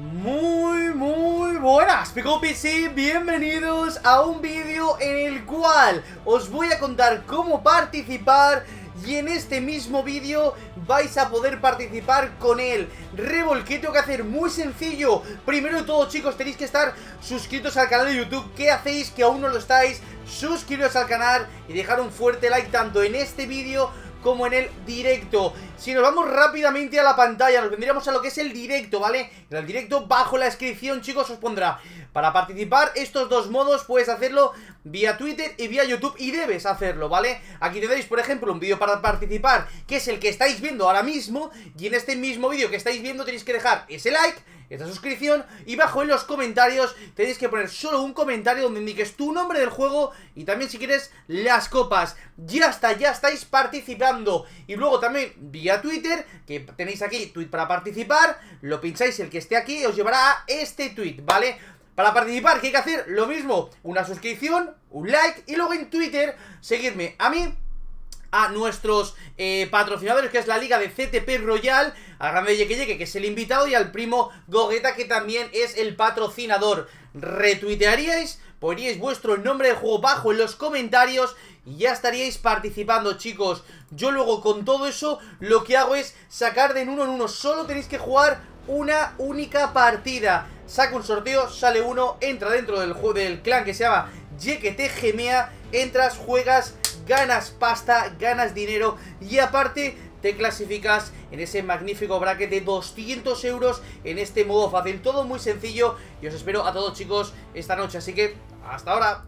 Muy, muy buenas, Pico PC, bienvenidos a un vídeo en el cual os voy a contar cómo participar y en este mismo vídeo vais a poder participar con él Revol, ¿qué tengo que hacer? Muy sencillo Primero de todo chicos, tenéis que estar suscritos al canal de YouTube ¿Qué hacéis que aún no lo estáis? Suscribiros al canal y dejar un fuerte like tanto en este vídeo como en el directo Si nos vamos rápidamente a la pantalla Nos vendríamos a lo que es el directo, ¿vale? En el directo, bajo la descripción, chicos, os pondrá Para participar, estos dos modos puedes hacerlo vía Twitter y vía YouTube Y debes hacerlo, ¿vale? Aquí tenéis, por ejemplo, un vídeo para participar Que es el que estáis viendo ahora mismo Y en este mismo vídeo que estáis viendo tenéis que dejar ese like esta suscripción y bajo en los comentarios tenéis que poner solo un comentario donde indiques tu nombre del juego y también si quieres las copas. Ya está, ya estáis participando. Y luego también vía Twitter, que tenéis aquí tweet para participar, lo pincháis el que esté aquí os llevará a este tweet, ¿vale? Para participar, ¿qué hay que hacer? Lo mismo, una suscripción, un like y luego en Twitter seguirme a mí a nuestros eh, patrocinadores, que es la liga de CTP Royal, al grande Yeque que es el invitado, y al primo Gogeta, que también es el patrocinador. ¿Retuitearíais? Poníais vuestro nombre de juego bajo en los comentarios y ya estaríais participando, chicos. Yo luego con todo eso lo que hago es sacar de uno en uno. Solo tenéis que jugar una única partida. Saca un sorteo, sale uno, entra dentro del juego del clan que se llama Yequete Gemea, entras, juegas ganas pasta, ganas dinero y aparte te clasificas en ese magnífico bracket de 200 euros en este modo fácil. Todo muy sencillo y os espero a todos chicos esta noche, así que hasta ahora.